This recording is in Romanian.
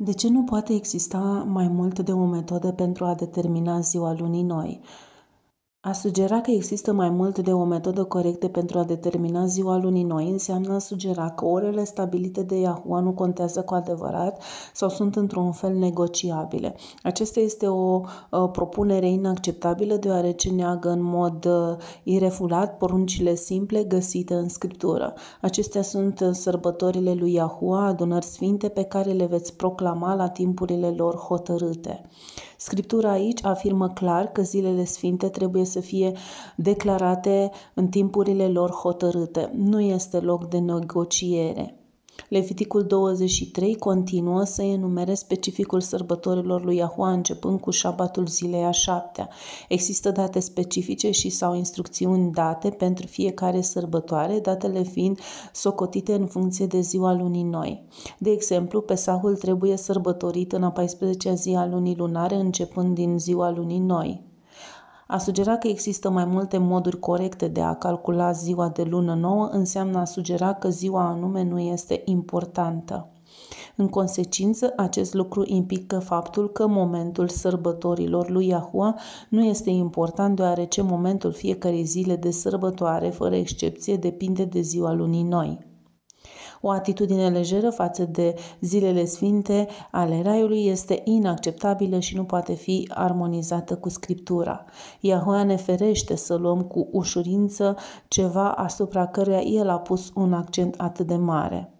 De ce nu poate exista mai mult de o metodă pentru a determina ziua lunii noi? A sugera că există mai mult de o metodă corectă pentru a determina ziua lunii noi înseamnă a sugera că orele stabilite de Yahoo nu contează cu adevărat sau sunt într-un fel negociabile. Acesta este o uh, propunere inacceptabilă deoarece neagă în mod uh, irefulat poruncile simple găsite în scriptură. Acestea sunt uh, sărbătorile lui Yahoo, adunări sfinte pe care le veți proclama la timpurile lor hotărâte. Scriptura aici afirmă clar că zilele sfinte trebuie să fie declarate în timpurile lor hotărâte. Nu este loc de negociere. Leviticul 23 continuă să enumere specificul sărbătorilor lui Yahua începând cu șabatul zilei a șaptea. Există date specifice și sau instrucțiuni date pentru fiecare sărbătoare, datele fiind socotite în funcție de ziua lunii noi. De exemplu, Pesahul trebuie sărbătorit în a 14-a zi a lunii lunare începând din ziua lunii noi. A sugera că există mai multe moduri corecte de a calcula ziua de lună nouă înseamnă a sugera că ziua anume nu este importantă. În consecință, acest lucru implică faptul că momentul sărbătorilor lui Yahua nu este important deoarece momentul fiecarei zile de sărbătoare, fără excepție, depinde de ziua lunii noi. O atitudine lejeră față de zilele sfinte ale Raiului este inacceptabilă și nu poate fi armonizată cu Scriptura. Iahoa ne ferește să luăm cu ușurință ceva asupra căruia el a pus un accent atât de mare.